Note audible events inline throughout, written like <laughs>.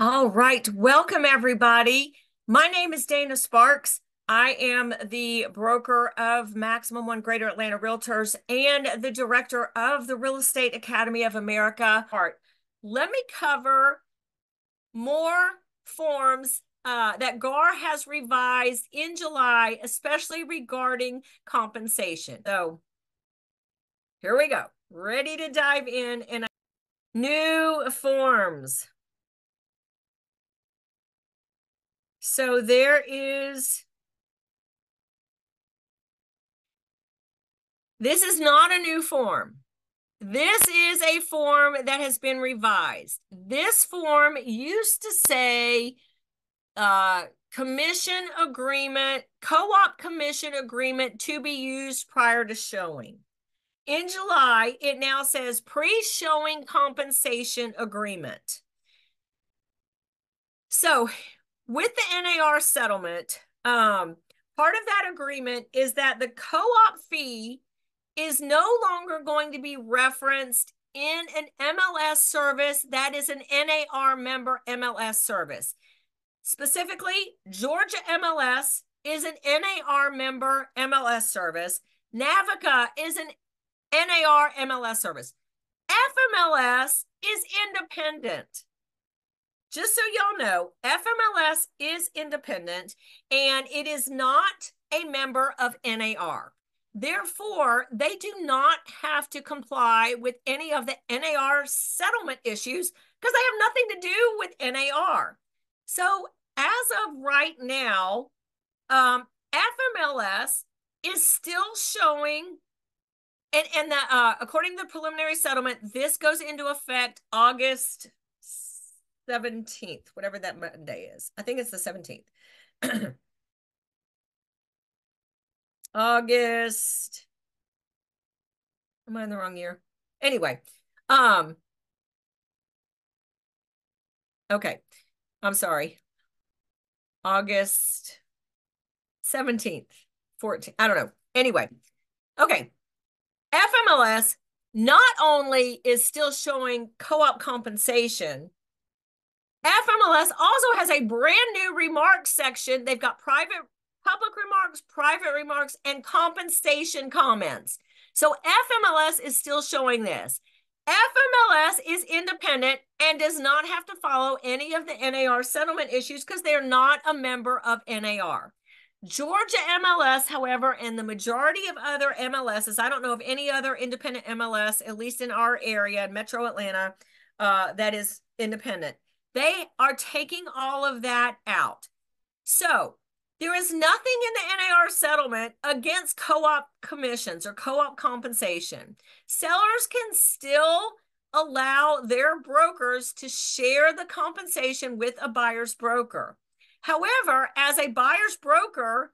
All right. Welcome, everybody. My name is Dana Sparks. I am the broker of Maximum One Greater Atlanta Realtors and the director of the Real Estate Academy of America. Part. Let me cover more forms uh, that GAR has revised in July, especially regarding compensation. So here we go. Ready to dive in and new forms. So there is, this is not a new form. This is a form that has been revised. This form used to say uh, commission agreement, co-op commission agreement to be used prior to showing. In July, it now says pre-showing compensation agreement. So with the NAR settlement, um, part of that agreement is that the co-op fee is no longer going to be referenced in an MLS service that is an NAR member MLS service. Specifically, Georgia MLS is an NAR member MLS service. Navica is an NAR MLS service. FMLS is independent just so y'all know, FMLS is independent and it is not a member of NAR. Therefore, they do not have to comply with any of the NAR settlement issues because they have nothing to do with NAR. So, as of right now, um, FMLS is still showing, and, and the, uh, according to the preliminary settlement, this goes into effect August 17th, whatever that Monday is. I think it's the 17th. <clears throat> August. Am I in the wrong year? Anyway, um, okay. I'm sorry. August 17th, 14th. I don't know. Anyway, okay. FMLS not only is still showing co op compensation, FMLS also has a brand new remarks section. They've got private public remarks, private remarks, and compensation comments. So FMLS is still showing this. FMLS is independent and does not have to follow any of the NAR settlement issues because they're not a member of NAR. Georgia MLS, however, and the majority of other MLSs, I don't know of any other independent MLS, at least in our area, Metro Atlanta, uh, that is independent. They are taking all of that out. So there is nothing in the NAR settlement against co op commissions or co op compensation. Sellers can still allow their brokers to share the compensation with a buyer's broker. However, as a buyer's broker,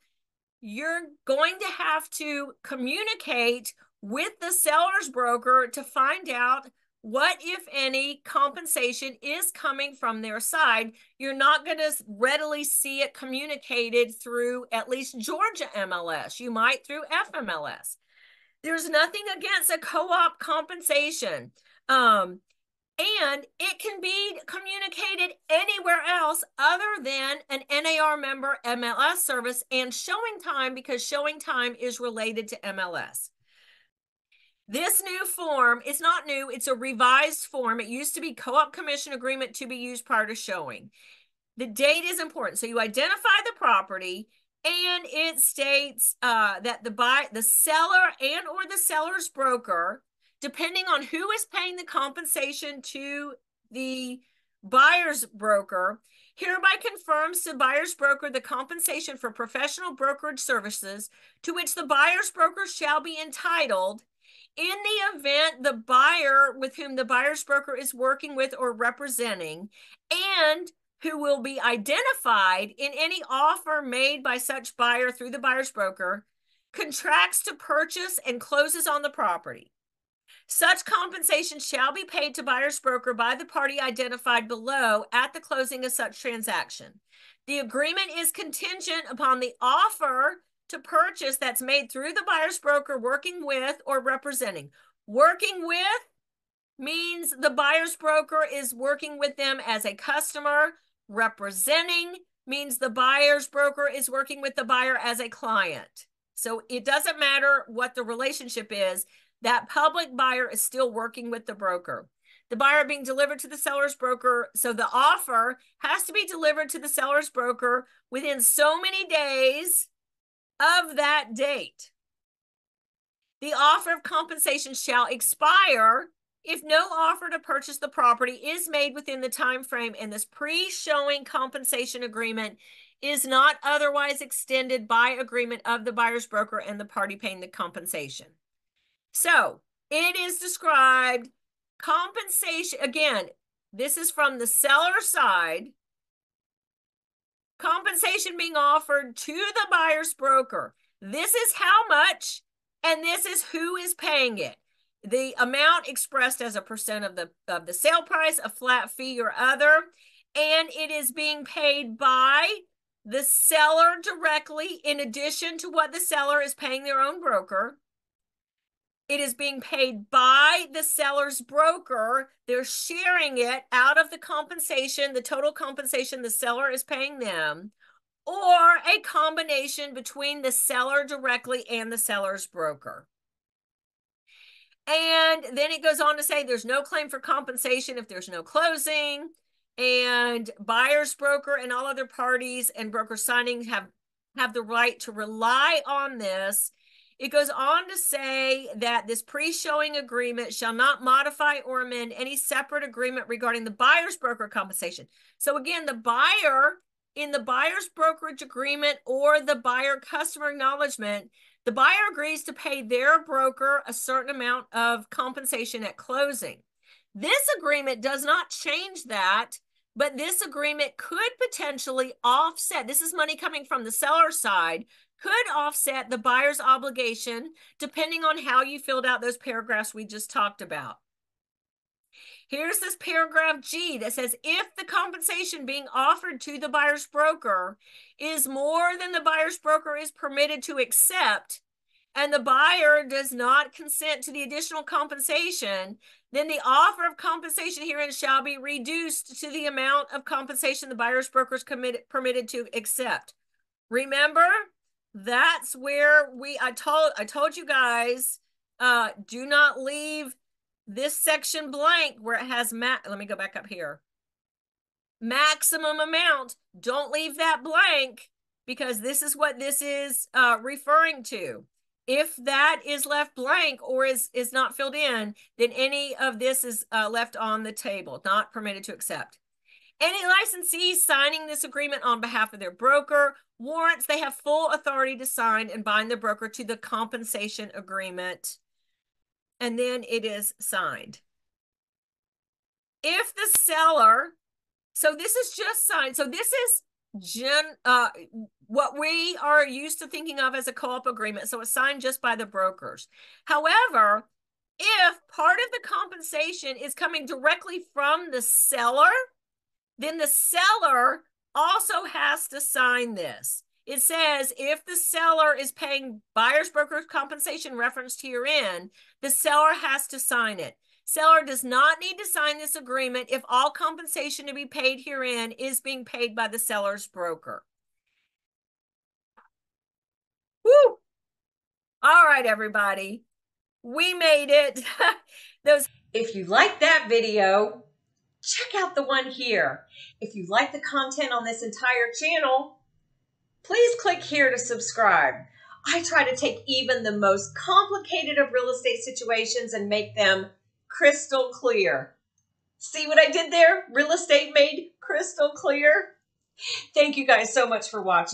you're going to have to communicate with the seller's broker to find out what, if any, compensation is coming from their side. You're not going to readily see it communicated through at least Georgia MLS. You might through FMLS. There's nothing against a co op compensation. Um, and it can be communicated anywhere else other than an NAR member MLS service and showing time because showing time is related to MLS. This new form, it's not new, it's a revised form. It used to be co-op commission agreement to be used prior to showing. The date is important. So you identify the property and it states uh, that the buy the seller and or the seller's broker, depending on who is paying the compensation to the buyer's broker, hereby confirms to buyer's broker the compensation for professional brokerage services to which the buyer's broker shall be entitled in the event the buyer with whom the buyer's broker is working with or representing and who will be identified in any offer made by such buyer through the buyer's broker contracts to purchase and closes on the property. Such compensation shall be paid to buyer's broker by the party identified below at the closing of such transaction. The agreement is contingent upon the offer to purchase that's made through the buyer's broker working with or representing. Working with means the buyer's broker is working with them as a customer. Representing means the buyer's broker is working with the buyer as a client. So it doesn't matter what the relationship is, that public buyer is still working with the broker. The buyer being delivered to the seller's broker. So the offer has to be delivered to the seller's broker within so many days of that date. The offer of compensation shall expire if no offer to purchase the property is made within the time frame and this pre-showing compensation agreement is not otherwise extended by agreement of the buyer's broker and the party paying the compensation. So it is described compensation. Again, this is from the seller side. Compensation being offered to the buyer's broker. This is how much, and this is who is paying it. The amount expressed as a percent of the of the sale price, a flat fee or other, and it is being paid by the seller directly in addition to what the seller is paying their own broker. It is being paid by the seller's broker. They're sharing it out of the compensation, the total compensation the seller is paying them, or a combination between the seller directly and the seller's broker. And then it goes on to say there's no claim for compensation if there's no closing and buyer's broker and all other parties and broker signing have have the right to rely on this it goes on to say that this pre-showing agreement shall not modify or amend any separate agreement regarding the buyer's broker compensation so again the buyer in the buyer's brokerage agreement or the buyer customer acknowledgement the buyer agrees to pay their broker a certain amount of compensation at closing this agreement does not change that, but this agreement could potentially offset. This is money coming from the seller side, could offset the buyer's obligation depending on how you filled out those paragraphs we just talked about. Here's this paragraph G that says if the compensation being offered to the buyer's broker is more than the buyer's broker is permitted to accept, and the buyer does not consent to the additional compensation, then the offer of compensation herein shall be reduced to the amount of compensation the buyer's broker is committed, permitted to accept. Remember, that's where we I told I told you guys uh do not leave this section blank where it has ma let me go back up here. Maximum amount. Don't leave that blank because this is what this is uh referring to if that is left blank or is is not filled in then any of this is uh, left on the table not permitted to accept any licensee signing this agreement on behalf of their broker warrants they have full authority to sign and bind the broker to the compensation agreement. And then it is signed. If the seller so this is just signed. So this is gen uh what we are used to thinking of as a co-op agreement. So it's signed just by the brokers. However if part of the compensation is coming directly from the seller then the seller also has to sign this it says if the seller is paying buyer's broker's compensation referenced herein the seller has to sign it Seller does not need to sign this agreement if all compensation to be paid herein is being paid by the seller's broker. Woo! All right, everybody. We made it. <laughs> Those if you like that video, check out the one here. If you like the content on this entire channel, please click here to subscribe. I try to take even the most complicated of real estate situations and make them crystal clear. See what I did there? Real estate made crystal clear. Thank you guys so much for watching.